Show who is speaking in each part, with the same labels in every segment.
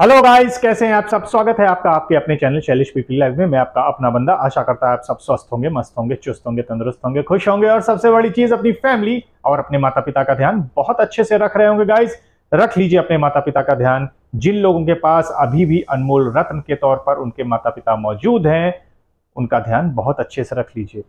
Speaker 1: Hello guys कैसे हैं आप सब? स्वागत है आपका आपके अपने चैनल शैलिश पीपी लाइव में। मैं आपका अपना बंदा आशा करता है आप सब स्वस्थ होंगे, मस्त होंगे, चुस्त होंगे, तंदुरुस्त होंगे, खुश होंगे और सबसे बड़ी चीज़ अपनी फैमिली और अपने माता पिता का ध्यान बहुत अच्छे से रख रहे होंगे गाइस रख लीजिए अपने माता पिता का ध्यान। जिन लोगों के पास अभी भी अनमोल रत्न के तौर पर उनके माता पिता मौजूद हैं, उनका ध्यान बहुत अच्छे से रख लीजिए।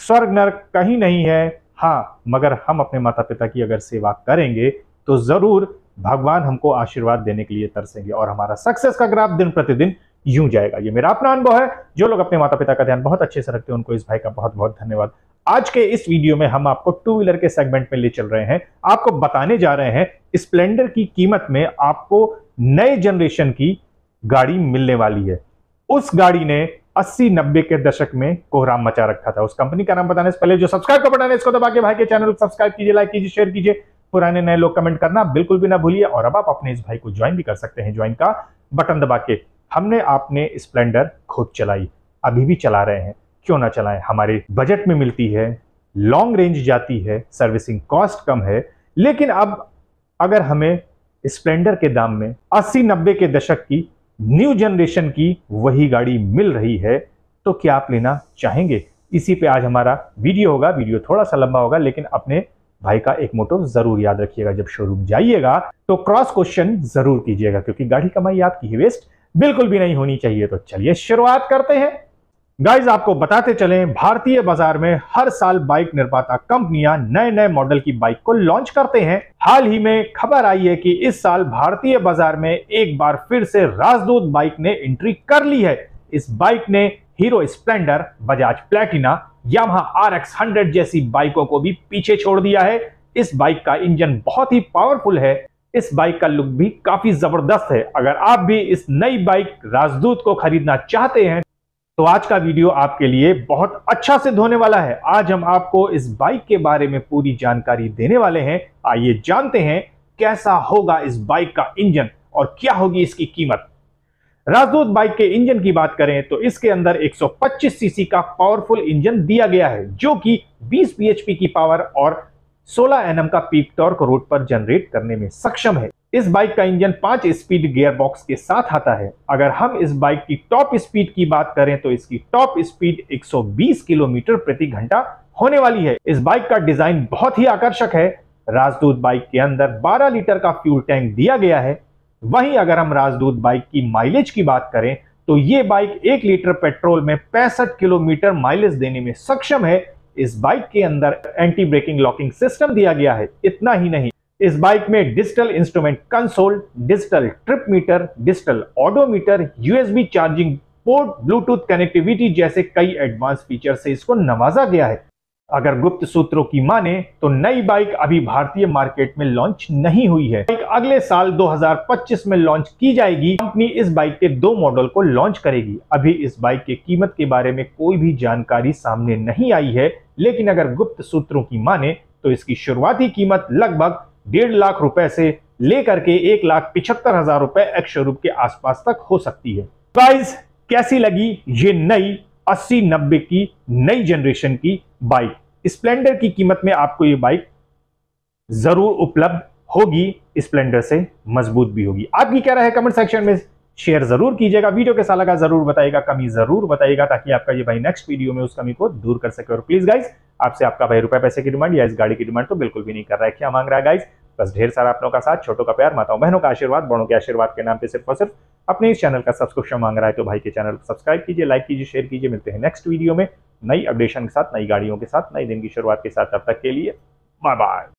Speaker 1: स्वर्ग नर्क कहीं नहीं है। हाँ मगर हम अपने माता पिता की अगर सेवा करेंगे तो ज़रूर भगवान हमको आशीर्वाद देने के लिए तरसेंगे और हमारा सक्सेस का ग्राफ दिन प्रतिदिन यूँ जाएगा। ये मेरा अपना अनुभव है। जो लोग अपने माता पिता का ध्यान बहुत अच्छे से रखते हैं, उनको इस भाई का बहुत बहुत धन्यवाद। आज के इस वीडियो में हम आपको टू व्हीलर के सेगमेंट में ले चल रहे हैं। आपको बताने जा रहे हैं स्प्लेंडर की कीमत में आपको नए जनरेशन की गाड़ी मिलने वाली है। उस गाड़ी ने 80 90 के दशक में कोहराम मचा रखा था। उस कंपनी का नाम बताने से पहले जो सब्सक्राइब का बटन इसको दबा के भाई के चैनल सब्सक्राइब कीजिए लाइक कीजिए शेयर कीजिए। पुराने नए लोग कमेंट करना बिल्कुल भी ना भूलिए और अब आप अपने इस भाई को ज्वाइन भी कर सकते हैं ज्वाइन का बटन दबा के। हमने आपने स्प्लेंडर खुद चलाई, अभी भी चला रहे हैं। क्यों ना चलाएँ? हमारे बजट में मिलती है लॉन्ग रेंज जाती है सर्विसिंग कॉस्ट कम है, लेकिन अब अगर हमें स्प्लेंडर के दाम में 80-90 के दशक की न्यू जनरेशन की वही गाड़ी मिल रही है तो क्या आप लेना चाहेंगे? इसी पे आज हमारा वीडियो होगा वीडियो थोड़ा सा लंबा होगा, लेकिन अपने भाई का एक मोटो ज़रूर याद रखिएगा, जब शोरूम जाइएगा तो क्रॉस क्वेश्चन ज़रूर कीजिएगा, क्योंकि गाड़ी कमाई आपकी वेस्ट बिल्कुल भी नहीं होनी चाहिए। तो चलिए शुरुआत करते हैं। गाइज़ आपको बताते चलें, भारतीय बाज़ार में हर साल बाइक निर्माता कंपनियाँ नए नए मॉडल की बाइक को लॉन्च करते हैं। हाल ही में खबर आई है कि इस साल भारतीय बाज़ार में एक बार फिर से राजदूत बाइक ने एंट्री कर ली है। इस बाइक ने Hero Splendor Bajaj Platina Yamaha R X hundred जैसी बाइकों को भी पीछे छोड़ दिया है। इस बाइक का इंजन बहुत ही पावरफुल है। इस बाइक का लुक भी काफ़ी ज़बरदस्त है। अगर आप भी इस नई बाइक राजदूत को खरीदना चाहते हैं तो आज का वीडियो आपके लिए बहुत अच्छा सिद्ध होने वाला है। आज हम आपको इस बाइक के बारे में पूरी जानकारी देने वाले हैं। आइए जानते हैं कैसा होगा इस बाइक का इंजन और क्या होगी इसकी कीमत। राजदूत बाइक के इंजन की बात करें तो इसके अंदर 125 सीसी का पावरफुल इंजन दिया गया है, जो कि 20 बीएचपी की पावर और 16 एनएम का पीक टॉर्क रोड पर जनरेट करने में सक्षम है। इस बाइक का इंजन पाँच स्पीड गियर बॉक्स के साथ आता है। अगर हम इस बाइक की टॉप स्पीड की बात करें तो इसकी टॉप स्पीड 120 किलोमीटर प्रति घंटा होने वाली है। इस बाइक का डिज़ाइन बहुत ही आकर्षक है। राजदूत बाइक के अंदर 12 लीटर का फ्यूल टैंक दिया गया है। वहीं अगर हम राजदूत बाइक की माइलेज की बात करें तो ये बाइक एक लीटर पेट्रोल में पैंसठ किलोमीटर माइलेज देने में सक्षम है। इस बाइक के अंदर एंटी ब्रेकिंग लॉकिंग सिस्टम दिया गया है। इतना ही नहीं, इस बाइक में digital instrument console digital trip meter digital odometer USB charging port Bluetooth connectivity जैसे कई एडवांस फीचर से इसको नवाजा गया है। अगर गुप्त सूत्रों की माने तो नई बाइक अभी भारतीय मार्केट में लॉन्च नहीं हुई है। बाइक अगले साल 2025 में लॉन्च की जाएगी। कंपनी इस बाइक के दो मॉडल को लॉन्च करेगी। अभी इस बाइक के कीमत के बारे में कोई भी जानकारी सामने नहीं आई है, लेकिन अगर गुप्त सूत्रों की माने तो इसकी शुरुआती कीमत लगभग डेढ़ लाख रुपए से लेकर के एक लाख पिछहत्तर हज़ार रुपए एक्स शोरूम के आसपास तक हो सकती है। गाइस कैसी लगी? ये नई 80 90 की नई जनरेशन की बाइक स्प्लेंडर की कीमत में आपको ये बाइक ज़रूर उपलब्ध होगी स्प्लेंडर से मज़बूत भी होगी। आपकी क्या राय है कमेंट सेक्शन में? शेयर ज़रूर कीजिएगा। वीडियो के लगा ज़रूर बताइएगा। कमी ज़रूर बताइएगा ताकि आपका ये भाई नेक्स्ट वीडियो में उस कमी को दूर कर सके। और प्लीज़ गाइज़ आपसे आपका भाई रुपए पैसे की डिमांड या इस गाड़ी की डिमांड तो बिल्कुल भी नहीं कर रहा है। क्या मांग रहा है गाइज़ बस ढेर सारा अपनों का साथ, छोटों का प्यार, माताओं बहनों का आशीर्वाद, बड़ों के आशीर्वाद के नाम पे सिर्फ़ और सिर्फ़ अपने इस चैनल का सब्सक्रिप्शन मांग रहा है तो भाई के चैनल को सब्सक्राइब कीजिए लाइक कीजिए शेयर कीजिए। मिलते हैं नेक्स्ट वीडियो में नई अपडेशन के साथ, नई गाड़ियों के साथ, नई दिन की शुरुआत के साथ। तब तक के लिए बाय बाय